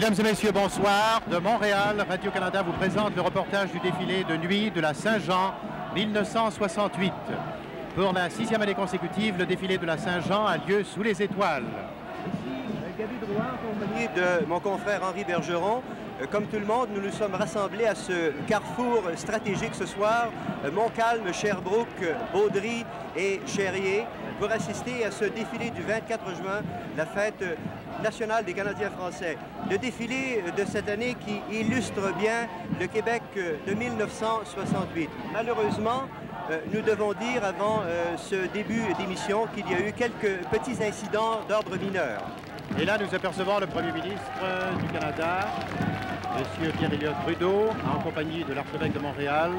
Mesdames et messieurs, bonsoir. De Montréal, Radio-Canada vous présente le reportage du défilé de nuit de la Saint-Jean 1968. Pour la sixième année consécutive, le défilé de la Saint-Jean a lieu sous les étoiles. Gaby Drouin, accompagné de mon confrère Henri Bergeron. Euh, Comme tout le monde, nous nous sommes rassemblés à ce carrefour stratégique ce soir, euh, Montcalm, Sherbrooke, Baudry et Cherrier, pour assister à ce défilé du 24 juin, la fête nationale des Canadiens français. Le défilé de cette année qui illustre bien le Québec de 1968. Malheureusement, euh, nous devons dire avant euh, ce début d'émission qu'il y a eu quelques petits incidents d'ordre mineur. Et là, nous apercevons le Premier ministre euh, du Canada, M. Pierre-Éliott Trudeau, en compagnie de l'archevêque de Montréal,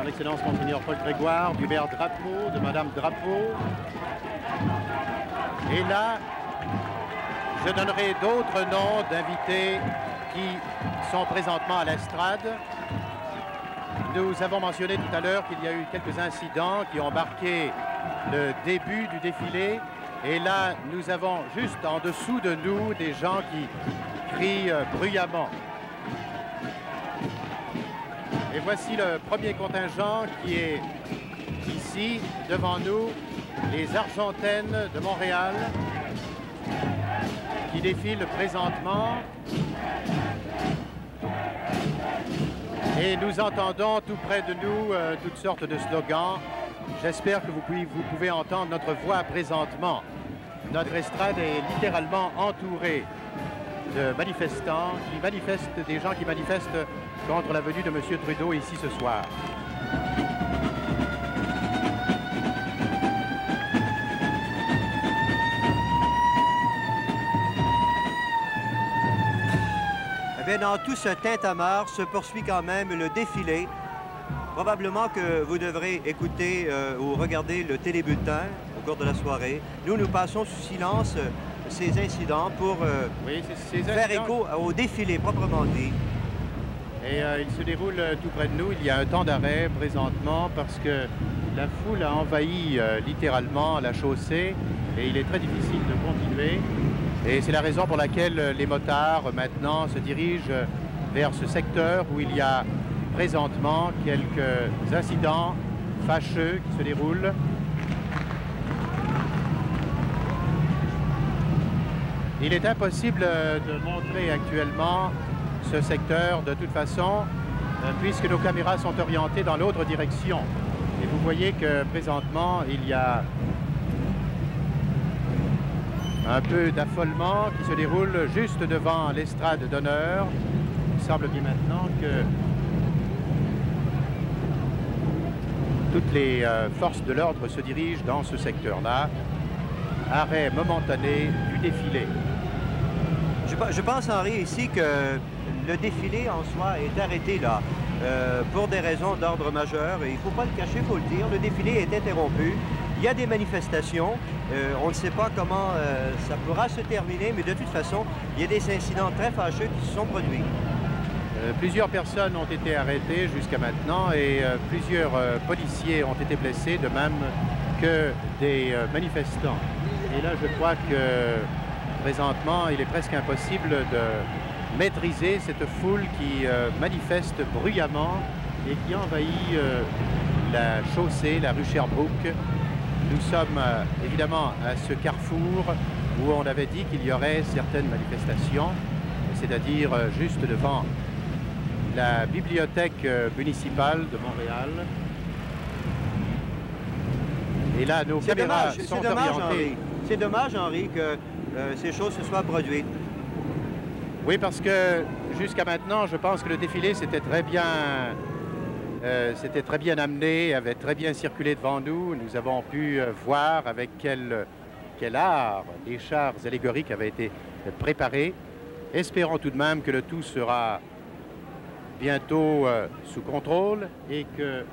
son Excellence Monseigneur Paul Grégoire, du maire Drapeau, de Madame Drapeau. Et là, je donnerai d'autres noms d'invités qui sont présentement à l'estrade. Nous avons mentionné tout à l'heure qu'il y a eu quelques incidents qui ont marqué le début du défilé. Et là, nous avons juste en dessous de nous des gens qui crient euh, bruyamment. Et voici le premier contingent qui est ici, devant nous, les Argentaines de Montréal, qui défilent présentement. Et nous entendons tout près de nous euh, toutes sortes de slogans. J'espère que vous pouvez, vous pouvez entendre notre voix présentement. Notre estrade est littéralement entourée de manifestants qui manifestent, des gens qui manifestent contre la venue de M. Trudeau ici ce soir. Bien, dans tout ce tintamarre se poursuit quand même le défilé. Probablement que vous devrez écouter euh, ou regarder le télébulletin au cours de la soirée. Nous, nous passons sous silence euh, ces incidents pour euh, Oui, c'est- ces faire incidents- écho au défilé proprement dit. Et euh, il se déroule tout près de nous. Il y a un temps d'arrêt présentement parce que la foule a envahi euh, littéralement la chaussée et il est très difficile de continuer. Et c'est la raison pour laquelle euh, les motards euh, maintenant se dirigent euh, vers ce secteur où il y a présentement quelques incidents fâcheux qui se déroulent. Il est impossible de montrer actuellement ce secteur de toute façon, puisque nos caméras sont orientées dans l'autre direction. Et vous voyez que présentement, il y a un peu d'affolement qui se déroule juste devant l'estrade d'honneur. Il semble bien maintenant que toutes les euh, forces de l'ordre se dirigent dans ce secteur-là. Arrêt momentané du défilé. Je, pe- je pense, Henri, ici que le défilé en soi est arrêté là euh, pour des raisons d'ordre majeur. Et il ne faut pas le cacher, il faut le dire. Le défilé est interrompu. Il y a des manifestations. Euh, on ne sait pas comment euh, ça pourra se terminer, mais de toute façon, il y a des incidents très fâcheux qui se sont produits. Euh, plusieurs personnes ont été arrêtées jusqu'à maintenant et plusieurs policiers ont été blessés, de même que des manifestants. Et là, je crois que présentement, il est presque impossible de maîtriser cette foule qui manifeste bruyamment et qui envahit la chaussée, la rue Sherbrooke. Nous sommes euh, évidemment à ce carrefour où on avait dit qu'il y aurait certaines manifestations, c'est-à-dire euh, juste devant la bibliothèque euh, municipale de Montréal. Et là, nos caméras dommage, sont c'est dommage, orientées. Henri. C'est dommage, Henri, que euh, ces choses se soient produites. Oui, parce que jusqu'à maintenant, je pense que le défilé s'était très bien, euh, s'était très bien amené, avait très bien circulé devant nous. Nous avons pu euh, voir avec quel, quel art les chars allégoriques avaient été préparés. Espérons tout de même que le tout sera bientôt euh, sous contrôle et que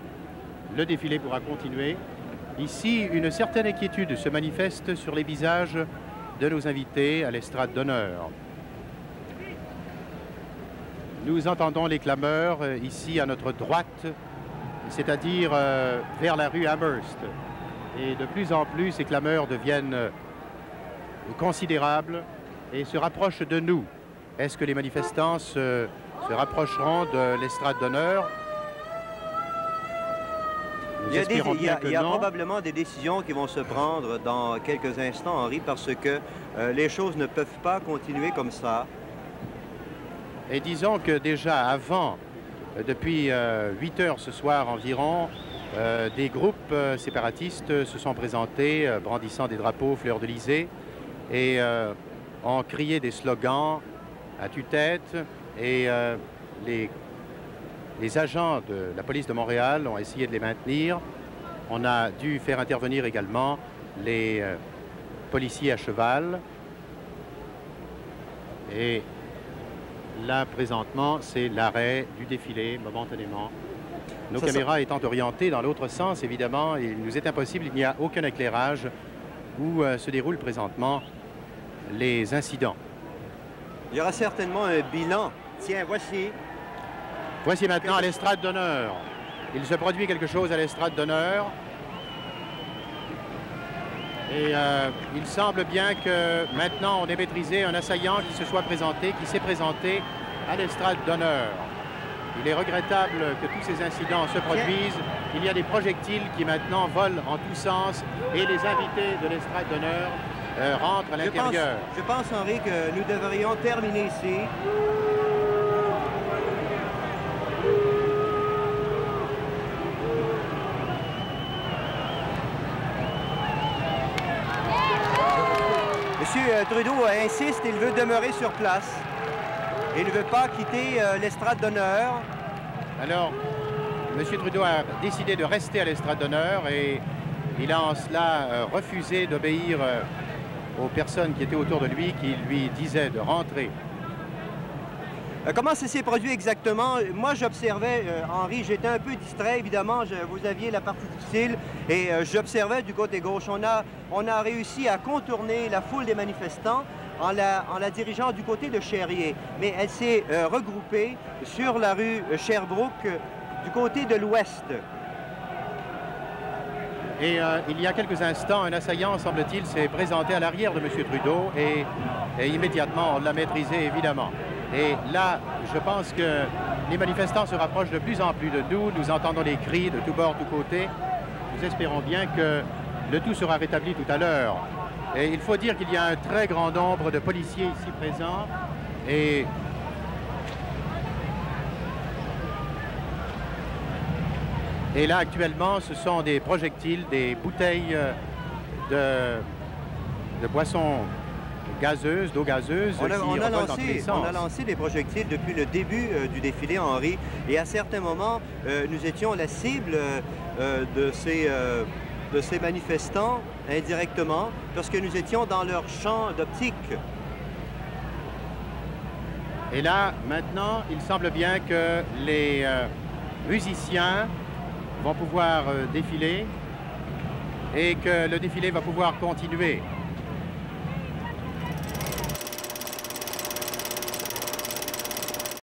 le défilé pourra continuer. Ici, une certaine inquiétude se manifeste sur les visages de nos invités à l'estrade d'honneur. Nous entendons les clameurs euh, ici à notre droite, c'est-à-dire euh, vers la rue Amherst. Et de plus en plus, ces clameurs deviennent euh, considérables et se rapprochent de nous. Est-ce que les manifestants se, se rapprocheront de l'estrade d'honneur? Il y, a des- espérons il y a- bien que il y a non. probablement des décisions qui vont se prendre dans quelques instants, Henri, parce que euh, les choses ne peuvent pas continuer comme ça. Et disons que déjà avant, euh, depuis 8 heures ce soir environ, euh, des groupes euh, séparatistes se sont présentés euh, brandissant des drapeaux fleurs de lysée et euh, ont crié des slogans à tue-tête et euh, les, les agents de la police de Montréal ont essayé de les maintenir. On a dû faire intervenir également les euh, policiers à cheval et Là, présentement, c'est l'arrêt du défilé, momentanément. Nos Ça, ça- caméras étant orientées dans l'autre sens, évidemment, il nous est impossible, il n'y a aucun éclairage où euh, se déroulent présentement les incidents. Il y aura certainement un bilan. Tiens, voici. Voici maintenant à l'estrade d'honneur. Il se produit quelque chose à l'estrade d'honneur. Et euh, il semble bien que maintenant on ait maîtrisé un assaillant qui se soit présenté, qui s'est présenté à l'estrade d'honneur. Il est regrettable que tous ces incidents se produisent. Il y a des projectiles qui maintenant volent en tous sens et les invités de l'estrade d'honneur euh, rentrent à Je pense, l'intérieur. je pense, Henri, que nous devrions terminer ici. Trudeau euh, insiste, il veut demeurer sur place. Il ne veut pas quitter euh, l'estrade d'honneur. Alors, M. Trudeau a décidé de rester à l'estrade d'honneur et il a en cela euh, refusé d'obéir euh, aux personnes qui étaient autour de lui, qui lui disaient de rentrer. Euh, Comment ça s'est produit exactement? Moi, j'observais, euh, Henri, j'étais un peu distrait, évidemment, vous aviez la partie difficile, et euh, j'observais du côté gauche. On a, réussi à contourner la foule des manifestants en la, dirigeant du côté de Cherrier, mais elle s'est regroupée sur la rue Sherbrooke, du côté de l'ouest. Et il y a quelques instants, un assaillant, semble-t-il, s'est présenté à l'arrière de M. Trudeau et immédiatement, on l'a maîtrisé, évidemment. Et là, je pense que les manifestants se rapprochent de plus en plus de nous. Nous entendons les cris de tous bords, tous côtés. Nous espérons bien que le tout sera rétabli tout à l'heure. Et il faut dire qu'il y a un très grand nombre de policiers ici présents. Et là, actuellement, ce sont des projectiles, des bouteilles euh, de, de boissons gazeuses, d'eau gazeuse, On a, qui on lancé, sens. on a lancé des projectiles depuis le début euh, du défilé, Henri, et à certains moments, euh, nous étions la cible euh, de, ces, de ces manifestants indirectement, parce que nous étions dans leur champ d'optique. Et là, maintenant, il semble bien que les musiciens vont pouvoir défiler et que le défilé va pouvoir continuer.